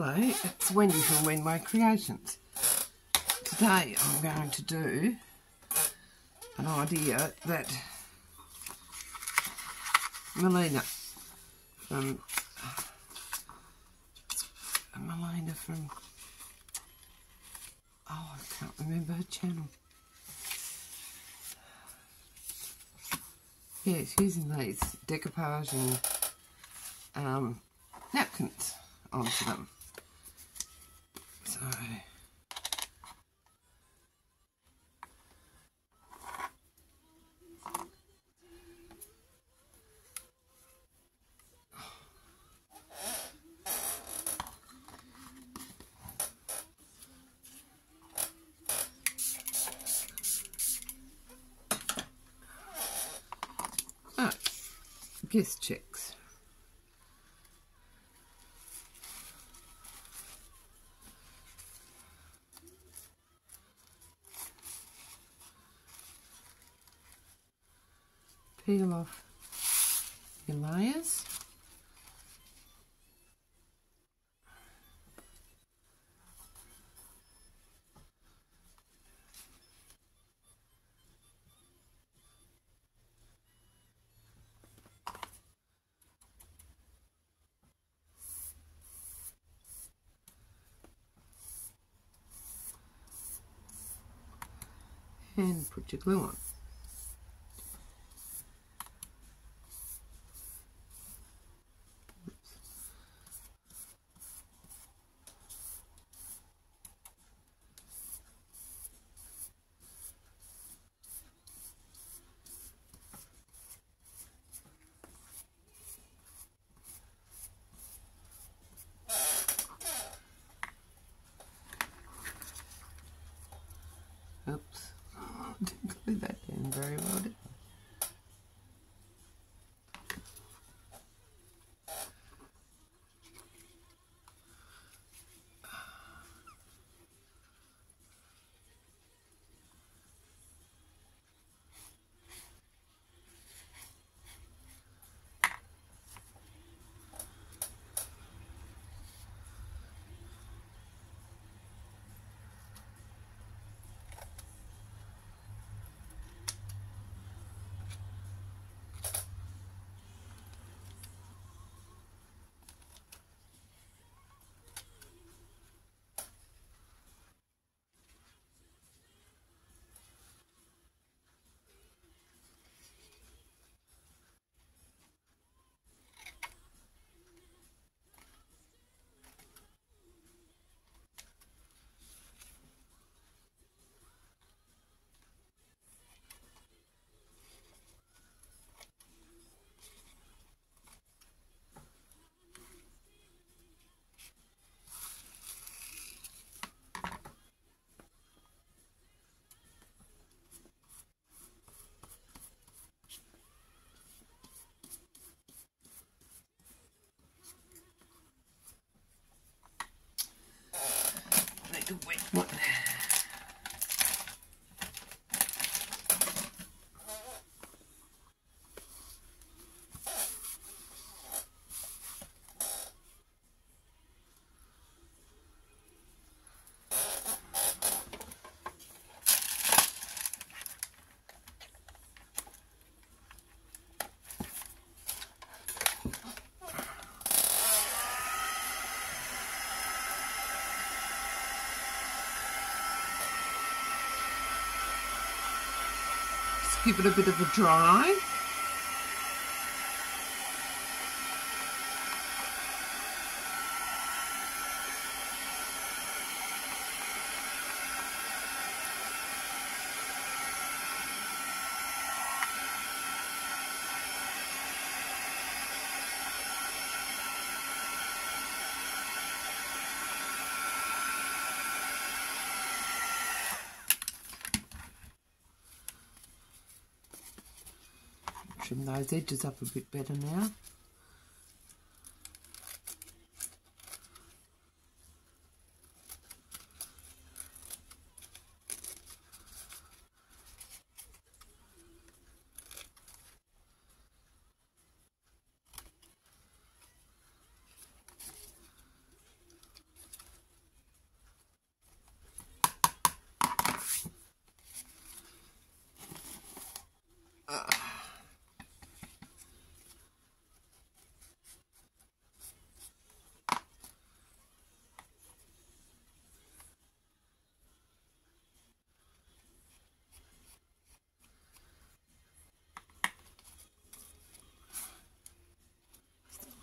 Hello, it's Wendy from Wenway Creations. Today I'm going to do an idea that Melina from Melina from oh I can't remember her channel. Yeah, she's using these decoupage and um, napkins onto them. So Ah, guest checks. peel off your layers. And put your glue on. Oops. Didn't glue that in very well, did I? Wet one. Just give it a bit of a dry. Those edges up a bit better now.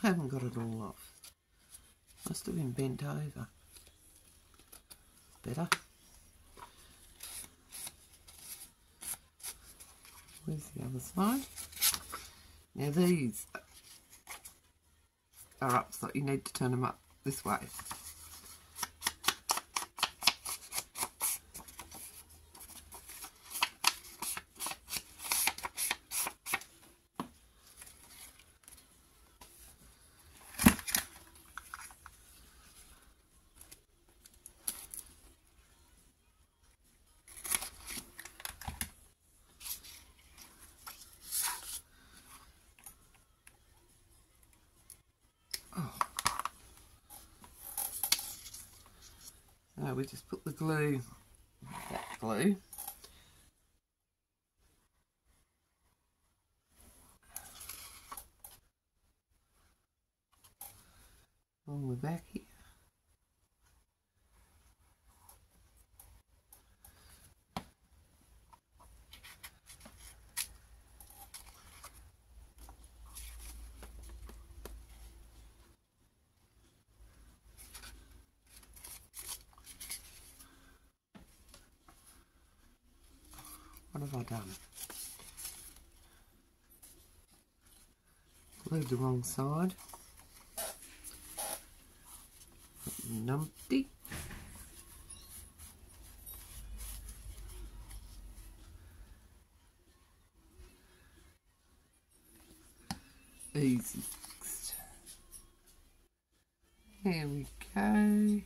I haven't got it all off. Must have been bent over. Better. Where's the other side? Now these are up, so you need to turn them up this way. So we just put the glue, that glue, on the back here. What have I done? Glued the wrong side. Numpty. Easy. Here we go.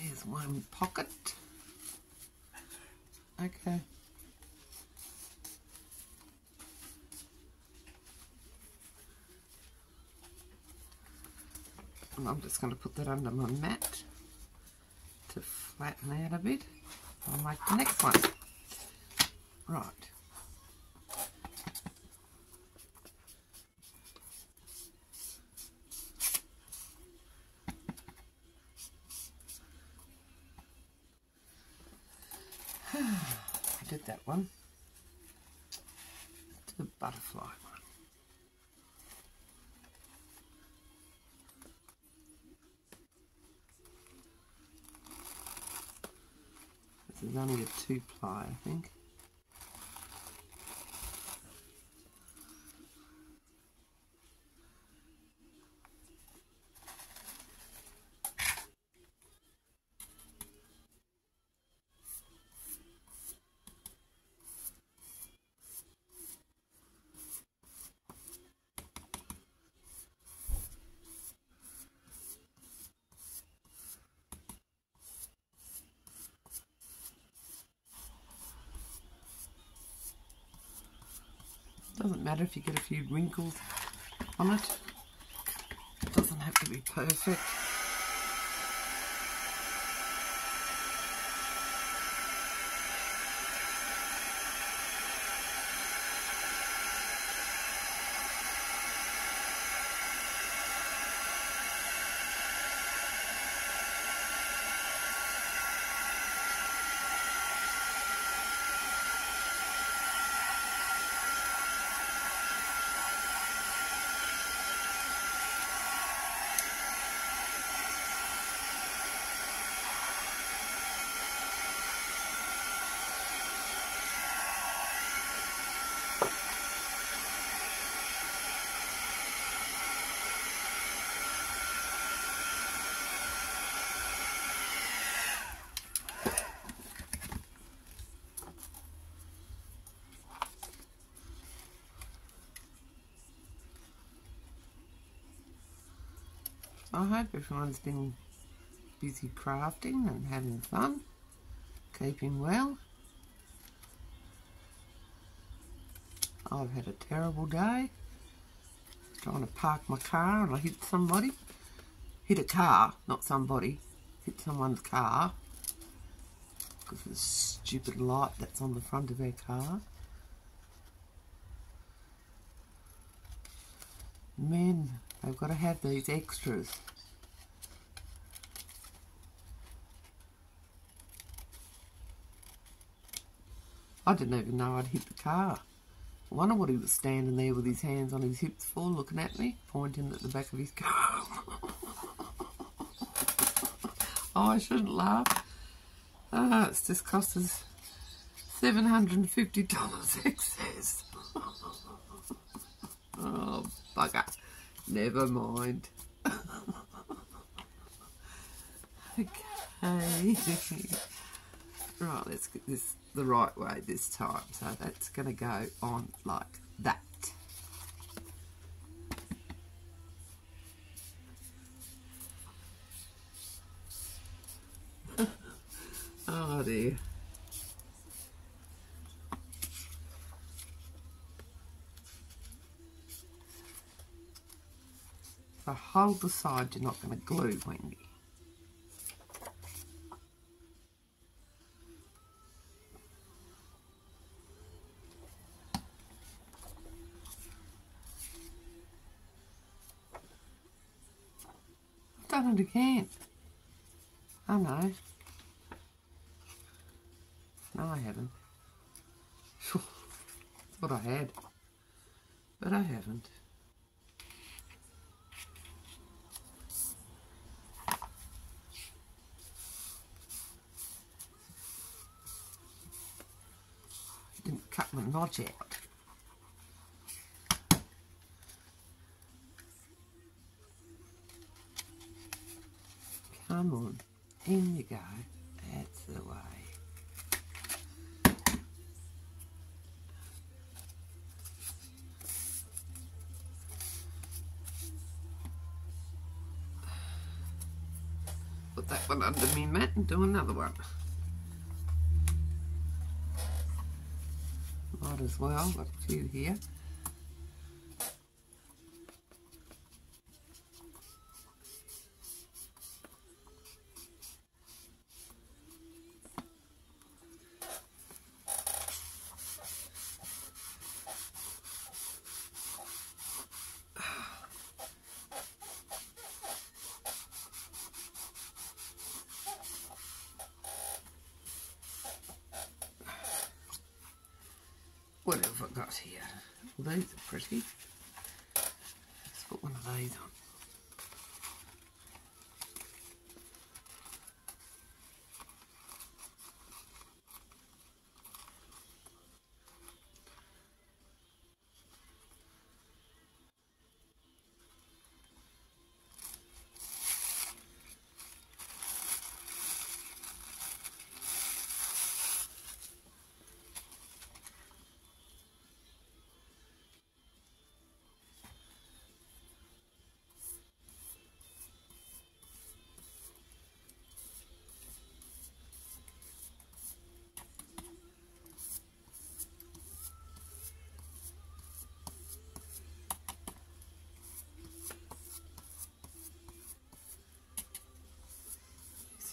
There's one pocket. Okay. And I'm just going to put that under my mat to flatten out a bit. I'll make the next one. Right. I did that one. The butterfly is only a two ply, I think. Doesn't matter if you get a few wrinkles on it. It doesn't have to be perfect. I hope everyone's been busy crafting and having fun, keeping well. I've had a terrible day trying to park my car and I hit somebody. Hit a car, not somebody. Hit someone's car because of the stupid light that's on the front of their car. Men, they've got to have these extras. I didn't even know I'd hit the car. I wonder what he was standing there with his hands on his hips for, looking at me, pointing at the back of his car. oh, I shouldn't laugh. Ah, it's just cost us $750 excess. oh, bugger. Never mind. okay. right, let's get this the right way this time. So that's going to go on like that. oh dear. The side you're not going to glue, Wendy. done it again. Oh no. No, I haven't. Thought I had. But I haven't. Cut the notch out. Come on. In you go. That's the way. Put that one under me mat and do another one. As well, a few here. What have I got here? Those are pretty. Let's put one of those on.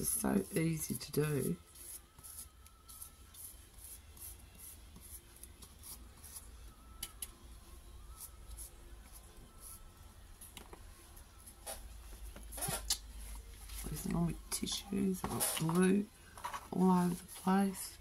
Is so easy to do. All my tissues or glue all over the place.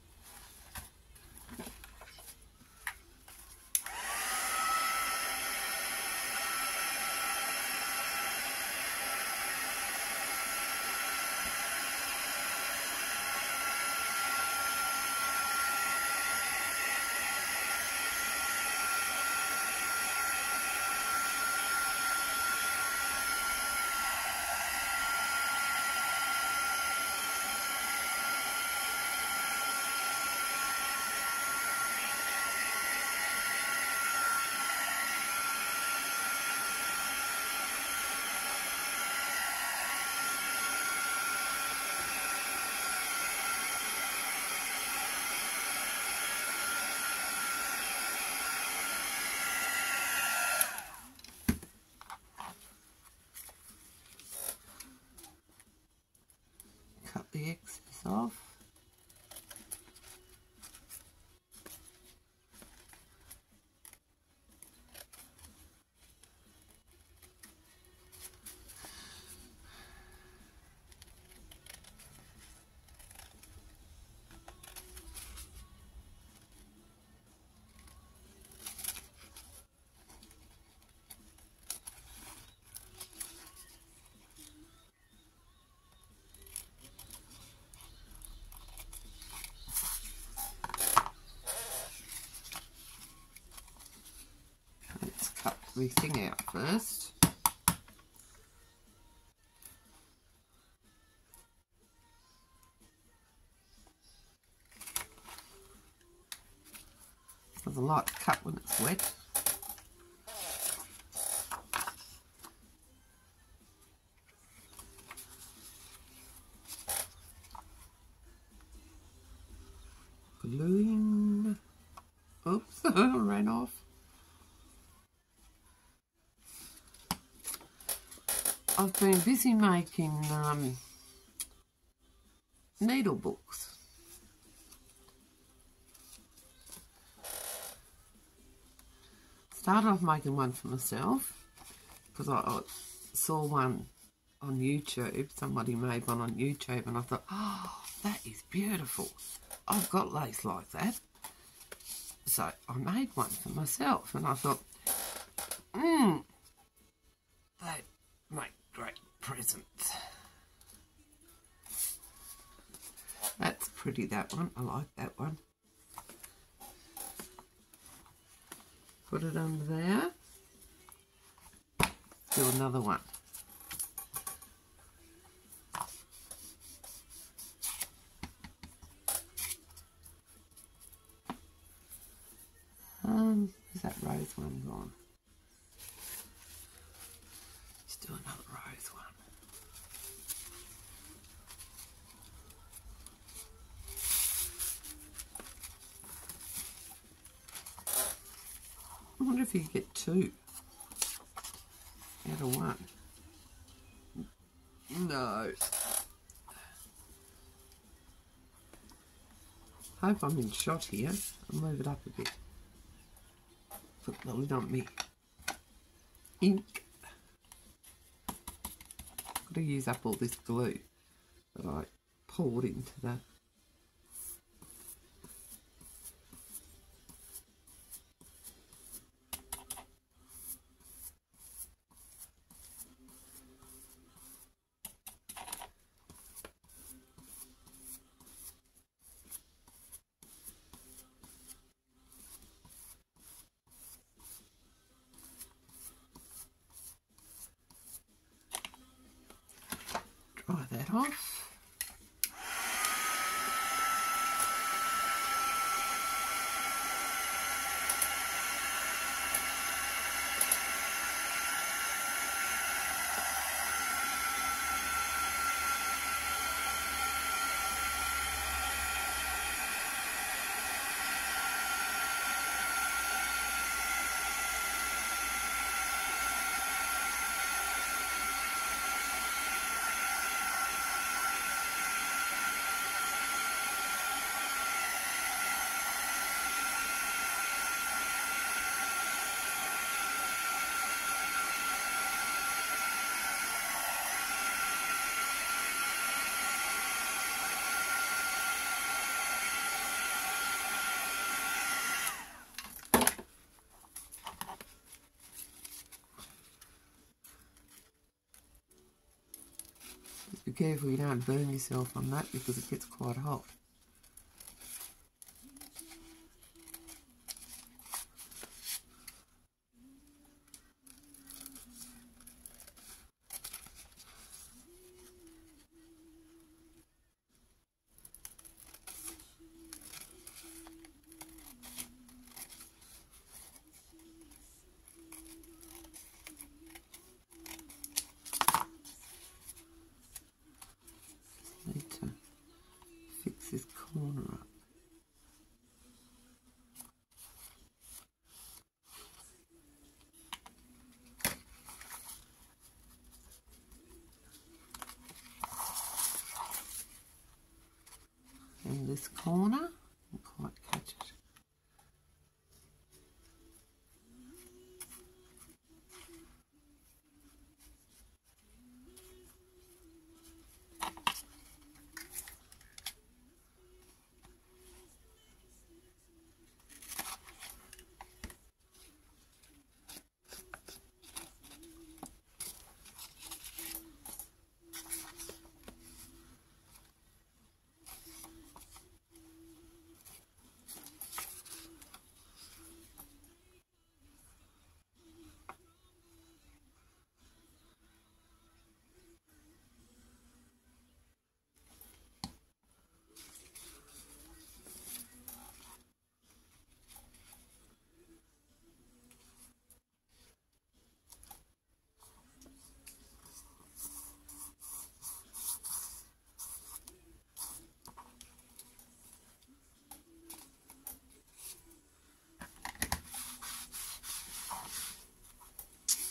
My thing out first. Doesn't like to cut when it's wet. Gluing. Oops, ran off. I've been busy making um, needle books. Started off making one for myself because I, I saw one on YouTube. Somebody made one on YouTube and I thought, oh, that is beautiful. I've got lace like that. So I made one for myself and I thought, mmm, they make great presents. That's pretty, that one. I like that one. Put it under there. Do another one. Um, is that rose one gone? Let's do another rose one. Get two out of one. No. Hope I'm in shot here. I'll move it up a bit. Put the lid on me. Ink. Got to use up all this glue that I poured into that off. Just be careful you don't burn yourself on that because it gets quite hot. Need to fix this corner up. In this corner,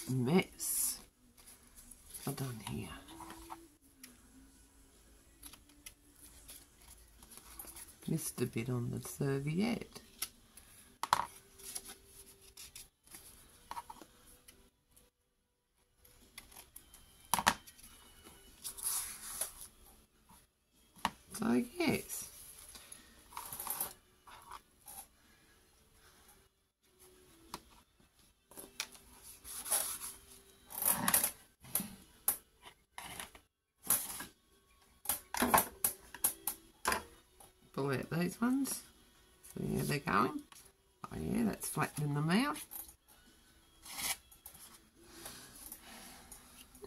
mess. I've done here. Missed a bit on the serviette. So yes. Pull out these ones. So yeah, they're going. Oh yeah, that's flattening them out.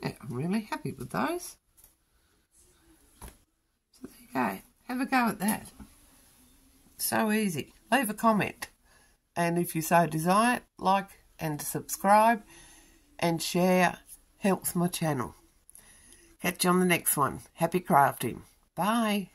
Yeah, I'm really happy with those. So there you go. Have a go at that. So easy. Leave a comment. And if you so desire, like and subscribe and share helps my channel. Catch you on the next one. Happy crafting. Bye.